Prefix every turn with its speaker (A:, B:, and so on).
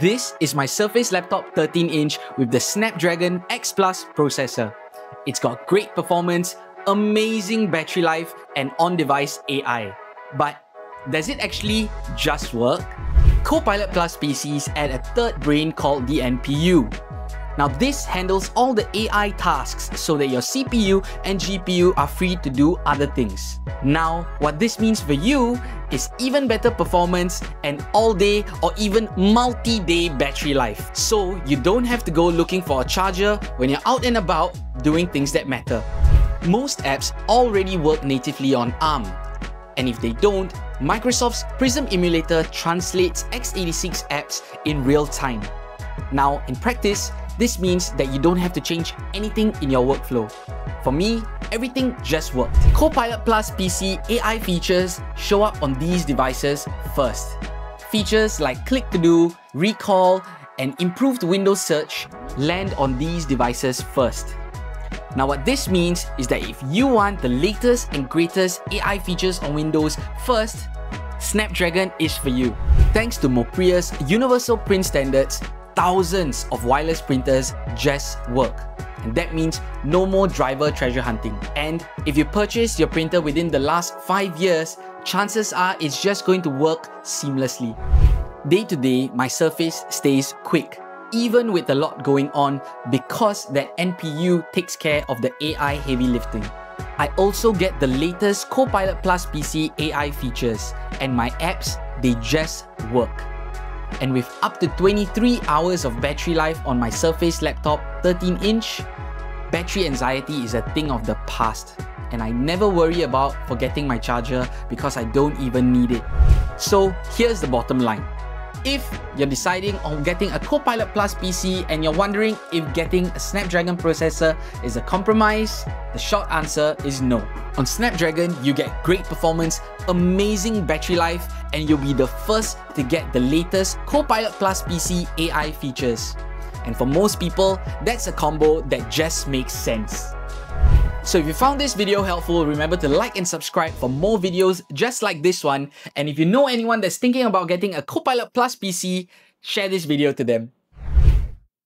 A: This is my Surface Laptop 13-inch with the Snapdragon X Plus processor. It's got great performance, amazing battery life, and on-device AI. But does it actually just work? Copilot Plus PCs add a third brain called the NPU. Now this handles all the AI tasks so that your CPU and GPU are free to do other things. Now, what this means for you is even better performance and all-day or even multi-day battery life. So you don't have to go looking for a charger when you're out and about doing things that matter. Most apps already work natively on ARM. And if they don't, Microsoft's Prism emulator translates x86 apps in real time. Now, in practice, this means that you don't have to change anything in your workflow. For me, everything just worked. Copilot Plus PC AI features show up on these devices first. Features like click to do, recall, and improved Windows search land on these devices first. Now what this means is that if you want the latest and greatest AI features on Windows first, Snapdragon is for you. Thanks to Mopria's universal print standards, thousands of wireless printers just work. And that means no more driver treasure hunting. And if you purchase your printer within the last 5 years, chances are it's just going to work seamlessly. Day to day, my Surface stays quick, even with a lot going on because that NPU takes care of the AI heavy lifting. I also get the latest Copilot Plus PC AI features and my apps, they just work and with up to 23 hours of battery life on my Surface laptop 13 inch, battery anxiety is a thing of the past and I never worry about forgetting my charger because I don't even need it. So here's the bottom line. If you're deciding on getting a Copilot Plus PC and you're wondering if getting a Snapdragon processor is a compromise, the short answer is no. On Snapdragon, you get great performance, amazing battery life, and you'll be the first to get the latest Copilot Plus PC AI features. And for most people, that's a combo that just makes sense. So if you found this video helpful, remember to like and subscribe for more videos just like this one. And if you know anyone that's thinking about getting a Copilot Plus PC, share this video to them.